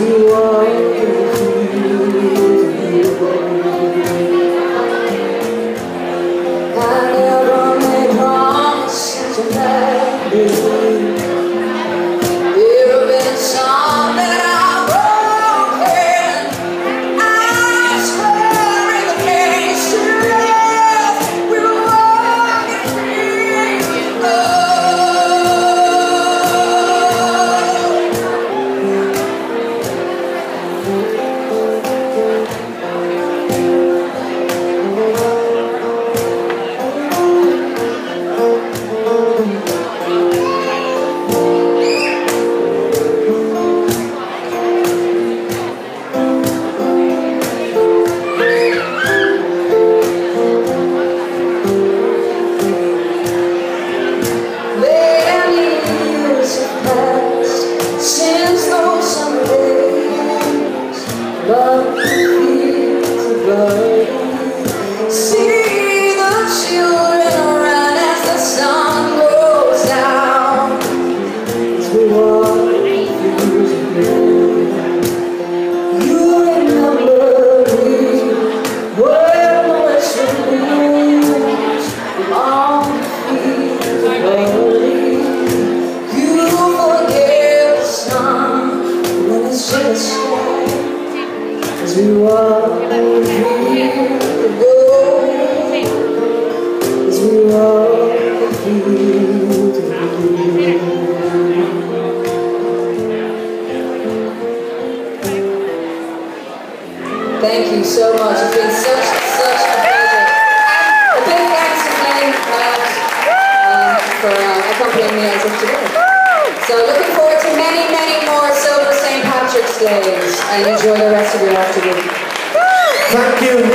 you are. to all the go as we walk the field Thank you so much. It's been such, such a pleasure. And a big thanks to Kenny Cloud uh, um, for uh, accompanying me as a today. and enjoy the rest of your afternoon. Thank you.